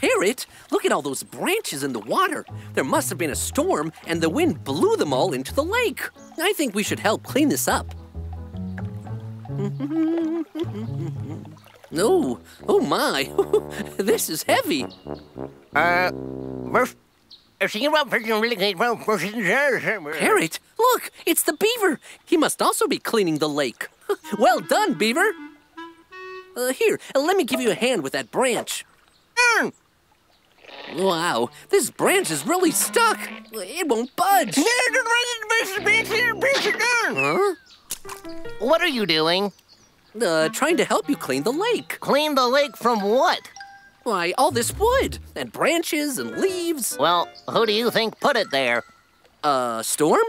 Parrot, look at all those branches in the water. There must have been a storm, and the wind blew them all into the lake. I think we should help clean this up. No, oh, oh my, this is heavy. Uh, Parrot, Parrot, look, it's the beaver. He must also be cleaning the lake. well done, beaver. Uh, here, uh, let me give you a hand with that branch. Wow, this branch is really stuck. It won't budge. Huh? What are you doing? Uh, trying to help you clean the lake. Clean the lake from what? Why, all this wood and branches and leaves. Well, who do you think put it there? Uh, Storm?